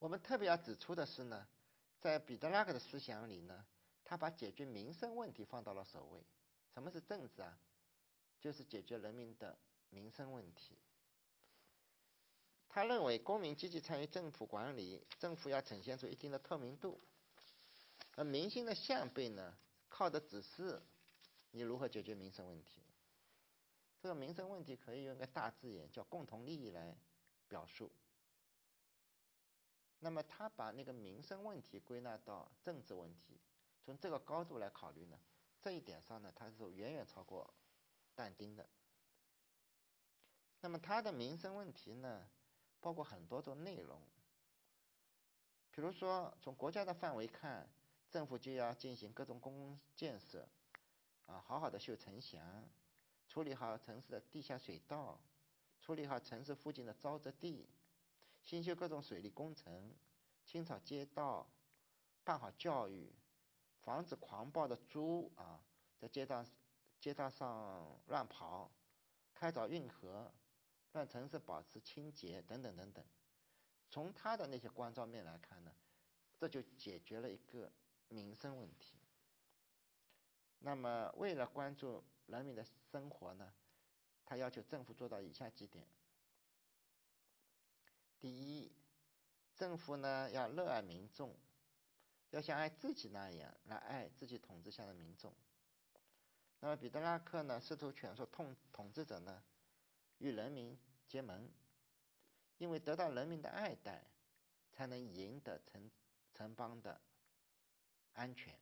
我们特别要指出的是呢，在彼得拉克的思想里呢，他把解决民生问题放到了首位。什么是政治啊？就是解决人民的民生问题。他认为公民积极参与政府管理，政府要呈现出一定的透明度，而民心的向背呢，靠的只是你如何解决民生问题。这个民生问题可以用一个大字眼叫共同利益来表述。那么他把那个民生问题归纳到政治问题，从这个高度来考虑呢，这一点上呢，他是远远超过但丁的。那么他的民生问题呢，包括很多种内容，比如说从国家的范围看，政府就要进行各种公共建设，啊，好好的修城墙，处理好城市的地下水道，处理好城市附近的沼泽地。新修各种水利工程，清扫街道，办好教育，防止狂暴的猪啊在街道街道上乱跑，开凿运河，让城市保持清洁等等等等。从他的那些关照面来看呢，这就解决了一个民生问题。那么为了关注人民的生活呢，他要求政府做到以下几点。第一，政府呢要热爱民众，要像爱自己那样来爱自己统治下的民众。那么彼得拉克呢试图劝说统统治者呢与人民结盟，因为得到人民的爱戴，才能赢得城城邦的安全。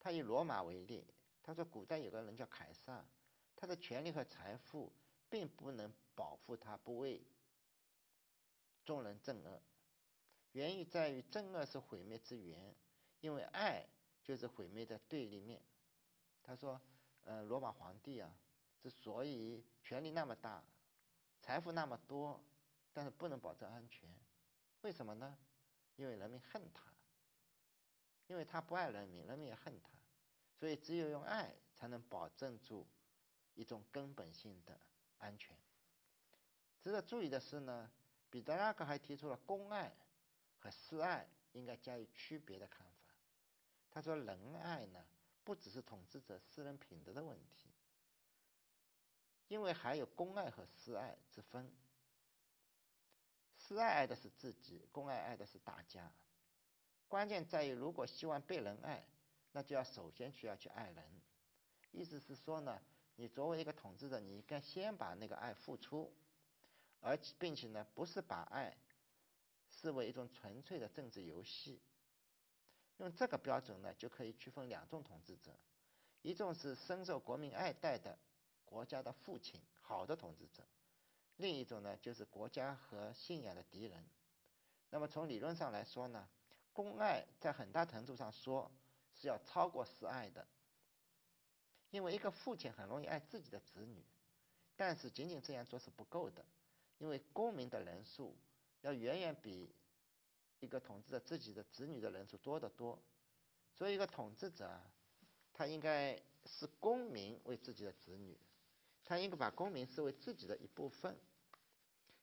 他以罗马为例，他说古代有个人叫凯撒，他的权力和财富并不能保护他不为。众人憎恶，原因在于憎恶是毁灭之源，因为爱就是毁灭的对立面。他说：“呃，罗马皇帝啊，之所以权力那么大，财富那么多，但是不能保证安全，为什么呢？因为人民恨他，因为他不爱人民，人民也恨他，所以只有用爱才能保证住一种根本性的安全。值得注意的是呢。”彼得拉克还提出了公爱和私爱应该加以区别的看法。他说，仁爱呢，不只是统治者私人品德的问题，因为还有公爱和私爱之分。私爱爱的是自己，公爱爱的是大家。关键在于，如果希望被人爱，那就要首先需要去爱人。意思是说呢，你作为一个统治者，你应该先把那个爱付出。而且，并且呢，不是把爱视为一种纯粹的政治游戏。用这个标准呢，就可以区分两种统治者：一种是深受国民爱戴的国家的父亲，好的统治者；另一种呢，就是国家和信仰的敌人。那么从理论上来说呢，公爱在很大程度上说是要超过私爱的，因为一个父亲很容易爱自己的子女，但是仅仅这样做是不够的。因为公民的人数要远远比一个统治者自己的子女的人数多得多，所以一个统治者，他应该视公民为自己的子女，他应该把公民视为自己的一部分，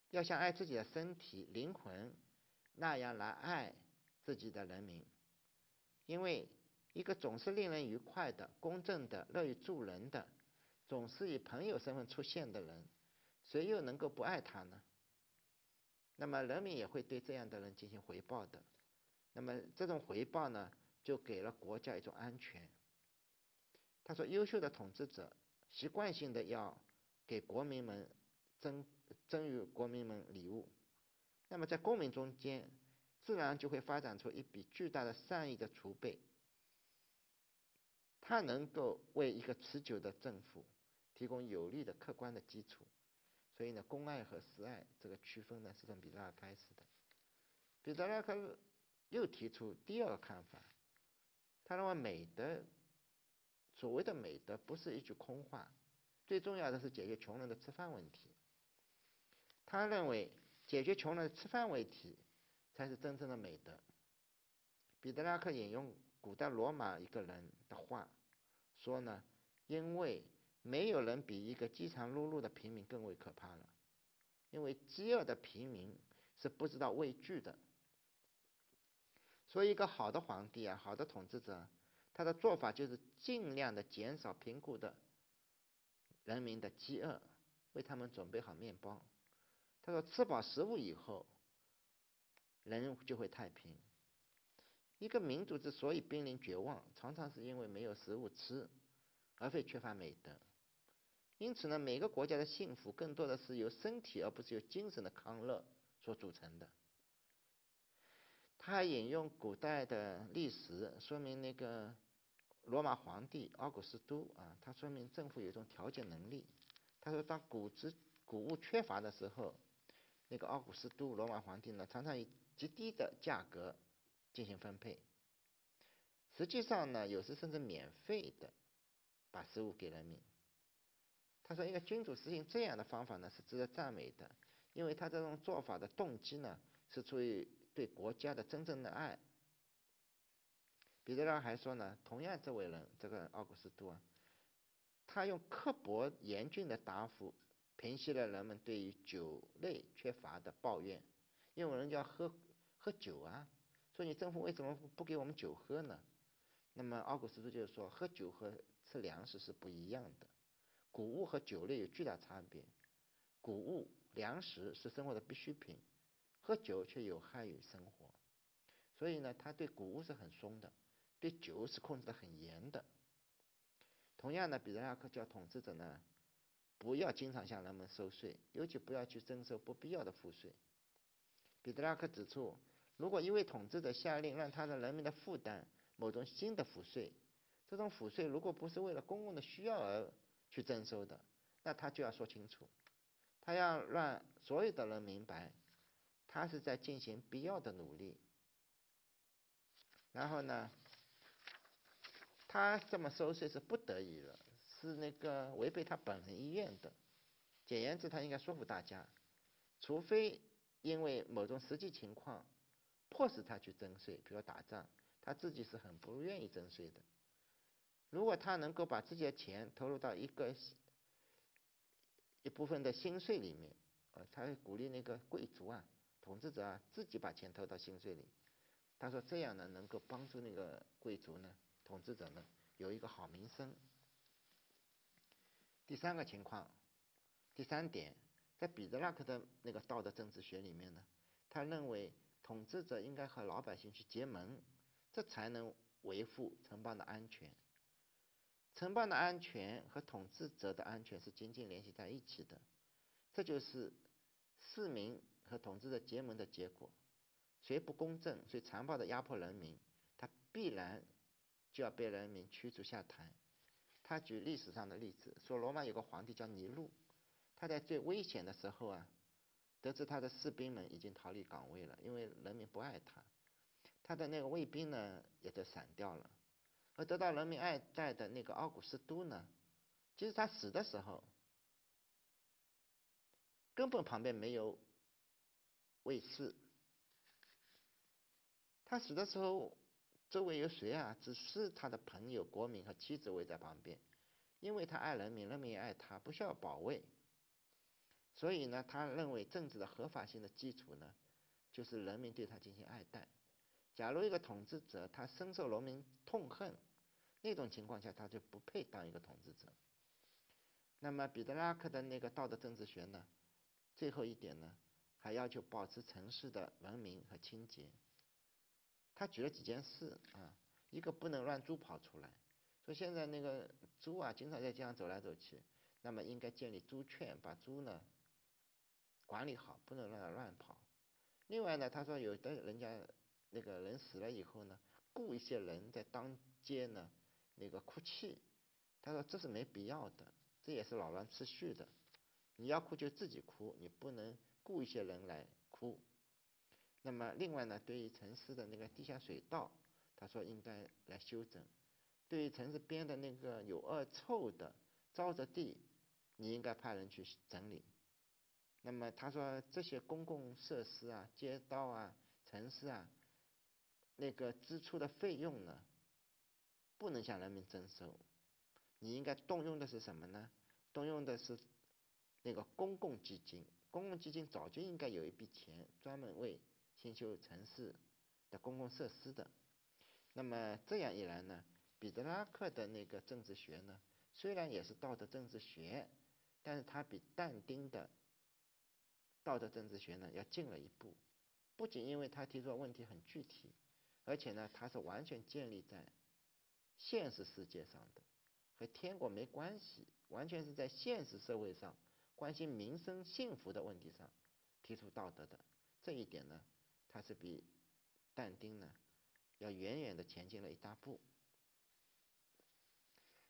要像爱自己的身体、灵魂那样来爱自己的人民。因为一个总是令人愉快的、公正的、乐于助人的、总是以朋友身份出现的人。谁又能够不爱他呢？那么人民也会对这样的人进行回报的。那么这种回报呢，就给了国家一种安全。他说，优秀的统治者习惯性的要给国民们赠赠予国民们礼物。那么在公民中间，自然就会发展出一笔巨大的善意的储备。它能够为一个持久的政府提供有力的客观的基础。所以呢，公爱和私爱这个区分呢，是从彼得拉开始的。彼得拉克又提出第二个看法，他认为美德，所谓的美德不是一句空话，最重要的是解决穷人的吃饭问题。他认为解决穷人吃饭问题才是真正的美德。彼得拉克引用古代罗马一个人的话说呢，因为。没有人比一个饥肠辘辘的平民更为可怕了，因为饥饿的平民是不知道畏惧的，所以一个好的皇帝啊，好的统治者，他的做法就是尽量的减少贫苦的人民的饥饿，为他们准备好面包。他说吃饱食物以后，人就会太平。一个民族之所以濒临绝望，常常是因为没有食物吃，而非缺乏美德。因此呢，每个国家的幸福更多的是由身体而不是由精神的康乐所组成的。他还引用古代的历史，说明那个罗马皇帝奥古斯都啊，他说明政府有一种调节能力。他说，当谷子谷物缺乏的时候，那个奥古斯都罗马皇帝呢，常常以极低的价格进行分配。实际上呢，有时甚至免费的把食物给人民。他说，一个君主实行这样的方法呢，是值得赞美的，因为他这种做法的动机呢，是出于对国家的真正的爱。彼得拉还说呢，同样这位人，这个奥古斯都啊，他用刻薄严峻的答复，平息了人们对于酒类缺乏的抱怨，因为人家喝喝酒啊，说你政府为什么不给我们酒喝呢？那么奥古斯都就是说，喝酒和吃粮食是不一样的。谷物和酒类有巨大差别，谷物粮食是生活的必需品，喝酒却有害于生活，所以呢，他对谷物是很松的，对酒是控制的很严的。同样呢，比德拉克叫统治者呢，不要经常向人们收税，尤其不要去征收不必要的赋税。彼得拉克指出，如果一位统治者下令让他的人民的负担某种新的赋税，这种赋税如果不是为了公共的需要而去征收的，那他就要说清楚，他要让所有的人明白，他是在进行必要的努力。然后呢，他这么收税是不得已的，是那个违背他本人意愿的。简言之，他应该说服大家，除非因为某种实际情况迫使他去征税，比如打仗，他自己是很不愿意征税的。如果他能够把自己的钱投入到一个一部分的薪税里面，呃，他会鼓励那个贵族啊、统治者啊自己把钱投到薪税里。他说这样呢，能够帮助那个贵族呢、统治者呢有一个好名声。第三个情况，第三点，在彼得拉克的那个道德政治学里面呢，他认为统治者应该和老百姓去结盟，这才能维护城邦的安全。城邦的安全和统治者的安全是紧紧联系在一起的，这就是市民和统治者结盟的结果。谁不公正，谁残暴的压迫人民，他必然就要被人民驱逐下台。他举历史上的例子，说罗马有个皇帝叫尼禄，他在最危险的时候啊，得知他的士兵们已经逃离岗位了，因为人民不爱他，他的那个卫兵呢也都散掉了。而得到人民爱戴的那个奥古斯都呢，其实他死的时候，根本旁边没有卫士。他死的时候，周围有谁啊？只是他的朋友、国民和妻子围在旁边，因为他爱人民，人民也爱他，不需要保卫。所以呢，他认为政治的合法性的基础呢，就是人民对他进行爱戴。假如一个统治者他深受农民痛恨，那种情况下他就不配当一个统治者。那么彼得拉克的那个道德政治学呢，最后一点呢，还要求保持城市的文明和清洁。他举了几件事啊，一个不能让猪跑出来，说现在那个猪啊经常在街上走来走去，那么应该建立猪圈，把猪呢管理好，不能让它乱跑。另外呢，他说有的人家。那个人死了以后呢，雇一些人在当街呢，那个哭泣。他说这是没必要的，这也是扰乱秩序的。你要哭就自己哭，你不能雇一些人来哭。那么另外呢，对于城市的那个地下水道，他说应该来修整。对于城市边的那个有恶臭的沼泽地，你应该派人去整理。那么他说这些公共设施啊、街道啊、城市啊。那个支出的费用呢，不能向人民征收，你应该动用的是什么呢？动用的是那个公共基金，公共基金早就应该有一笔钱专门为新修城市的公共设施的。那么这样一来呢，彼得拉克的那个政治学呢，虽然也是道德政治学，但是它比但丁的道德政治学呢要进了一步。不仅因为他提出的问题很具体，而且呢，它是完全建立在现实世界上的，和天国没关系，完全是在现实社会上关心民生幸福的问题上提出道德的。这一点呢，它是比但丁呢要远远的前进了一大步。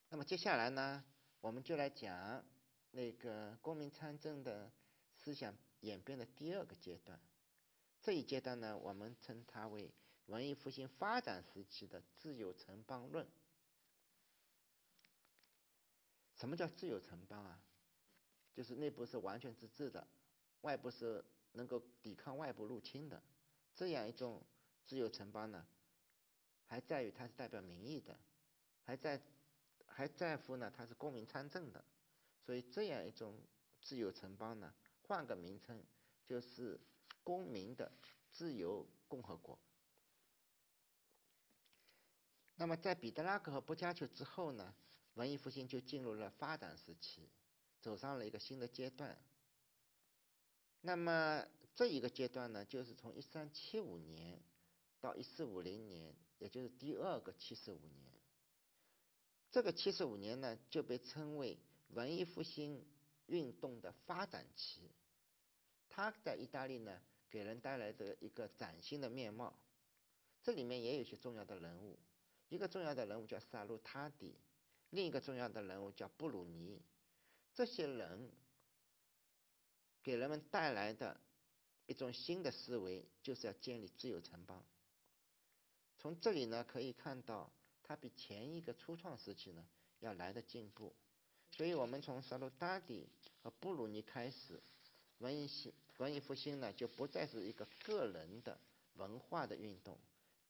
那么接下来呢，我们就来讲那个公民参政的思想演变的第二个阶段。这一阶段呢，我们称它为文艺复兴发展时期的自由城邦论。什么叫自由城邦啊？就是内部是完全自治的，外部是能够抵抗外部入侵的。这样一种自由城邦呢，还在于它是代表民意的，还在还在乎呢它是公民参政的。所以这样一种自由城邦呢，换个名称就是。公民的自由共和国。那么，在彼得拉克和波加丘之后呢，文艺复兴就进入了发展时期，走上了一个新的阶段。那么，这一个阶段呢，就是从一三七五年到一四五零年，也就是第二个七十五年。这个七十五年呢，就被称为文艺复兴运动的发展期。它在意大利呢。给人带来的一个崭新的面貌，这里面也有些重要的人物，一个重要的人物叫萨鲁塔迪，另一个重要的人物叫布鲁尼，这些人给人们带来的一种新的思维，就是要建立自由城邦。从这里呢可以看到，他比前一个初创时期呢要来的进步，所以我们从萨鲁塔迪和布鲁尼开始，文艺兴。文艺复兴呢，就不再是一个个人的文化的运动，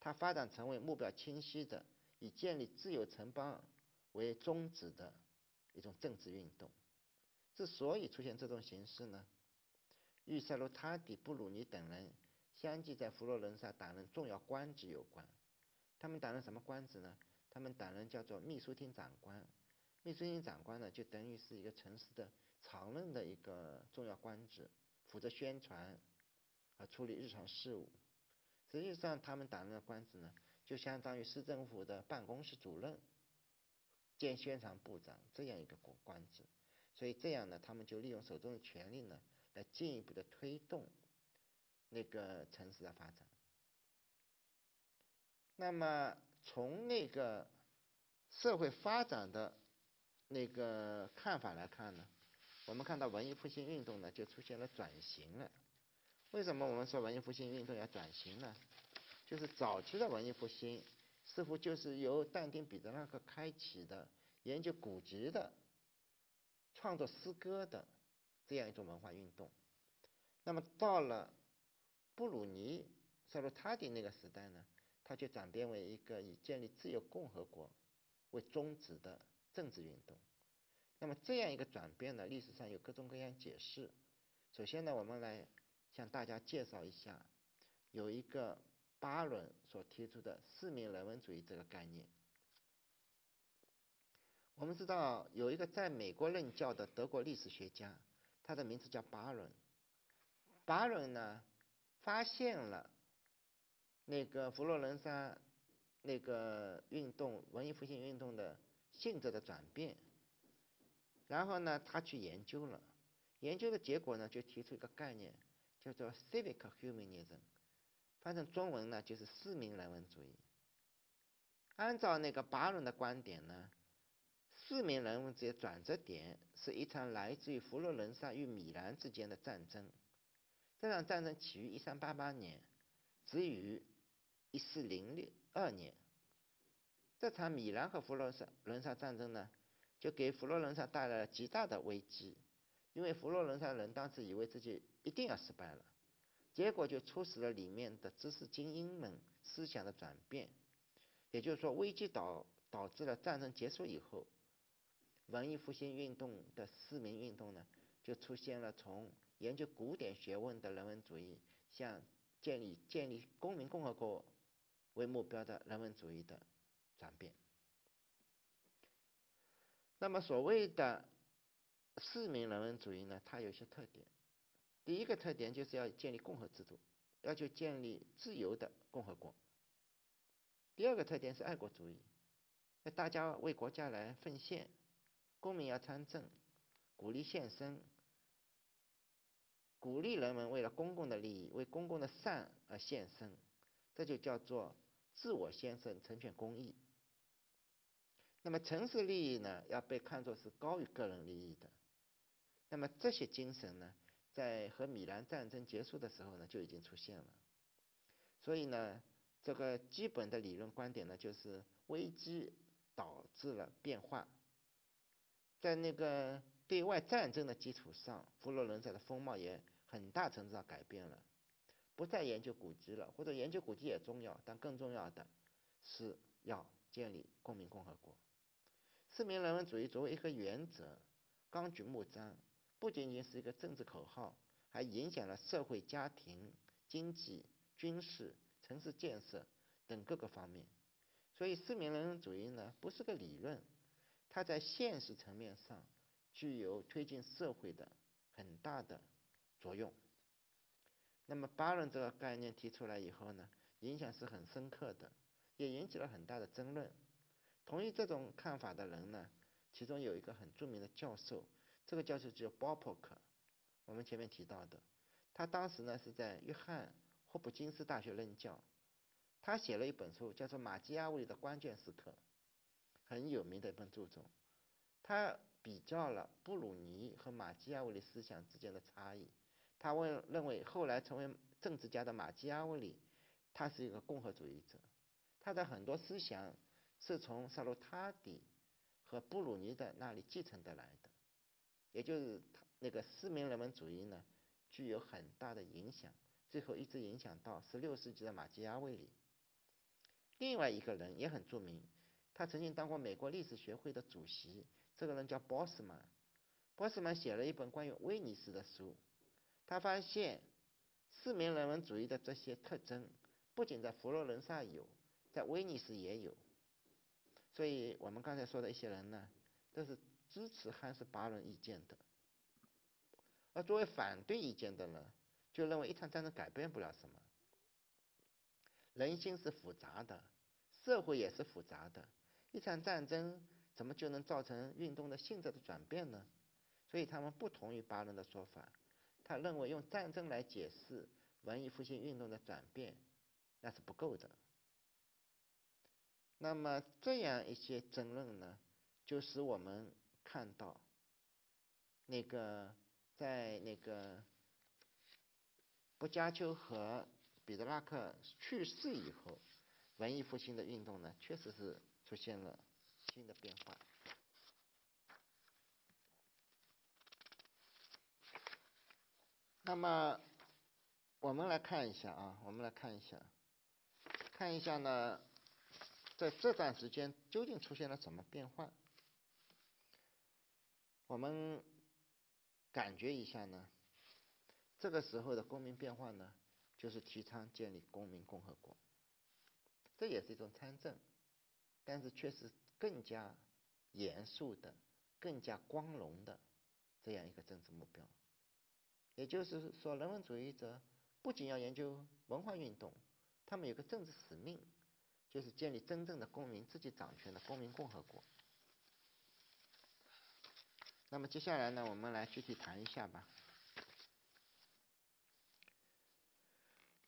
它发展成为目标清晰的，以建立自由城邦为宗旨的一种政治运动。之所以出现这种形式呢，与塞罗塔迪、布鲁尼等人相继在佛罗伦萨担任重要官职有关。他们担任什么官职呢？他们担任叫做秘书厅长官。秘书厅长官呢，就等于是一个城市的常任的一个重要官职。负责宣传和处理日常事务，实际上他们担任的官职呢，就相当于市政府的办公室主任兼宣传部长这样一个官官职，所以这样呢，他们就利用手中的权力呢，来进一步的推动那个城市的发展。那么从那个社会发展的那个看法来看呢？我们看到文艺复兴运动呢，就出现了转型了。为什么我们说文艺复兴运动要转型呢？就是早期的文艺复兴似乎就是由但丁、彼得拉克开启的研究古籍的、创作诗歌的这样一种文化运动。那么到了布鲁尼、塞洛塔蒂那个时代呢，它就转变为一个以建立自由共和国为宗旨的政治运动。那么这样一个转变呢，历史上有各种各样解释。首先呢，我们来向大家介绍一下，有一个巴伦所提出的市民人文主义这个概念。我们知道有一个在美国任教的德国历史学家，他的名字叫巴伦。巴伦呢，发现了那个佛罗伦萨那个运动文艺复兴运动的性质的转变。然后呢，他去研究了，研究的结果呢，就提出一个概念，叫做 civic humanism，翻成中文呢就是市民人文主义。按照那个巴伦的观点呢，市民人文主义转折点是一场来自于佛罗伦萨与米兰之间的战争。这场战争起于一三八八年，止于一四零六二年。这场米兰和佛罗伦萨伦萨战争呢？就给佛罗伦萨带来了极大的危机，因为佛罗伦萨人当时以为自己一定要失败了，结果就促使了里面的知识精英们思想的转变，也就是说，危机导导致了战争结束以后，文艺复兴运动的市民运动呢，就出现了从研究古典学问的人文主义向建立建立公民共和国为目标的人文主义的转变。那么所谓的市民人文主义呢，它有些特点。第一个特点就是要建立共和制度，要求建立自由的共和国。第二个特点是爱国主义，那大家为国家来奉献，公民要参政，鼓励献身，鼓励人们为了公共的利益、为公共的善而献身，这就叫做自我献身，成全公益。那么城市利益呢，要被看作是高于个人利益的。那么这些精神呢，在和米兰战争结束的时候呢，就已经出现了。所以呢，这个基本的理论观点呢，就是危机导致了变化。在那个对外战争的基础上，佛罗伦萨的风貌也很大程度上改变了，不再研究古籍了，或者研究古籍也重要，但更重要的是要建立公民共和国。市民人文主义作为一个原则，纲举目张，不仅仅是一个政治口号，还影响了社会、家庭、经济、军事、城市建设等各个方面。所以，市民人文主义呢，不是个理论，它在现实层面上具有推进社会的很大的作用。那么，巴伦这个概念提出来以后呢，影响是很深刻的，也引起了很大的争论。同意这种看法的人呢，其中有一个很著名的教授，这个教授叫鲍珀克，我们前面提到的，他当时呢是在约翰霍普金斯大学任教，他写了一本书叫做《马基亚维利的关键时刻》，很有名的一本著作，他比较了布鲁尼和马基亚维利思想之间的差异，他问认为后来成为政治家的马基亚维利，他是一个共和主义者，他的很多思想。是从萨洛塔底和布鲁尼的那里继承得来的，也就是他那个市民人文主义呢，具有很大的影响，最后一直影响到十六世纪的马基雅维里。另外一个人也很著名，他曾经当过美国历史学会的主席，这个人叫波斯曼。波斯曼写了一本关于威尼斯的书，他发现市民人文主义的这些特征不仅在佛罗伦萨有，在威尼斯也有。所以我们刚才说的一些人呢，都是支持汉斯·巴伦意见的，而作为反对意见的呢，就认为一场战争改变不了什么。人心是复杂的，社会也是复杂的，一场战争怎么就能造成运动的性质的转变呢？所以他们不同于巴伦的说法，他认为用战争来解释文艺复兴运动的转变，那是不够的。那么这样一些争论呢，就使我们看到，那个在那个布加丘和彼得拉克去世以后，文艺复兴的运动呢，确实是出现了新的变化。那么我们来看一下啊，我们来看一下，看一下呢。在这段时间究竟出现了什么变化？我们感觉一下呢？这个时候的公民变化呢，就是提倡建立公民共和国，这也是一种参政，但是却是更加严肃的、更加光荣的这样一个政治目标。也就是说，人文主义者不仅要研究文化运动，他们有个政治使命。就是建立真正的公民自己掌权的公民共和国。那么接下来呢，我们来具体谈一下吧。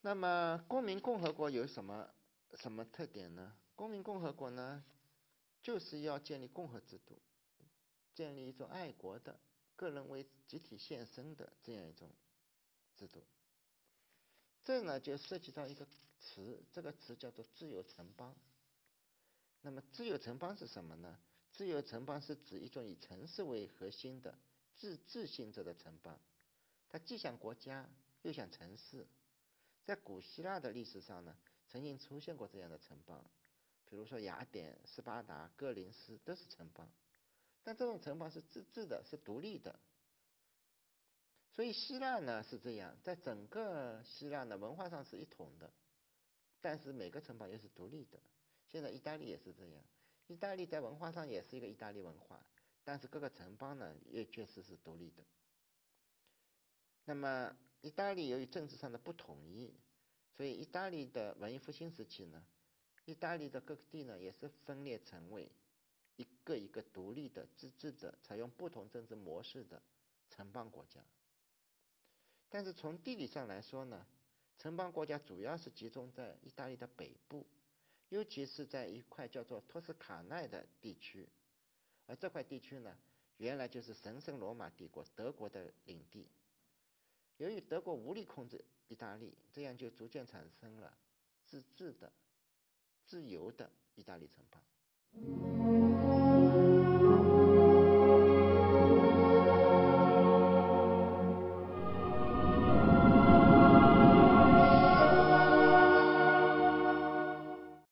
那么公民共和国有什么什么特点呢？公民共和国呢，就是要建立共和制度，建立一种爱国的、个人为集体献身的这样一种制度。这呢，就涉及到一个。词这个词叫做自由城邦。那么自由城邦是什么呢？自由城邦是指一种以城市为核心的自治性质的城邦，它既像国家又像城市。在古希腊的历史上呢，曾经出现过这样的城邦，比如说雅典、斯巴达、哥林斯都是城邦，但这种城邦是自治的，是独立的。所以希腊呢是这样，在整个希腊的文化上是一统的。但是每个城邦又是独立的。现在意大利也是这样，意大利在文化上也是一个意大利文化，但是各个城邦呢也确实是独立的。那么意大利由于政治上的不统一，所以意大利的文艺复兴时期呢，意大利的各个地呢也是分裂成为一个一个独立的、自治的、采用不同政治模式的城邦国家。但是从地理上来说呢，城邦国家主要是集中在意大利的北部，尤其是在一块叫做托斯卡纳的地区，而这块地区呢，原来就是神圣罗马帝国德国的领地。由于德国无力控制意大利，这样就逐渐产生了自治的、自由的意大利城邦。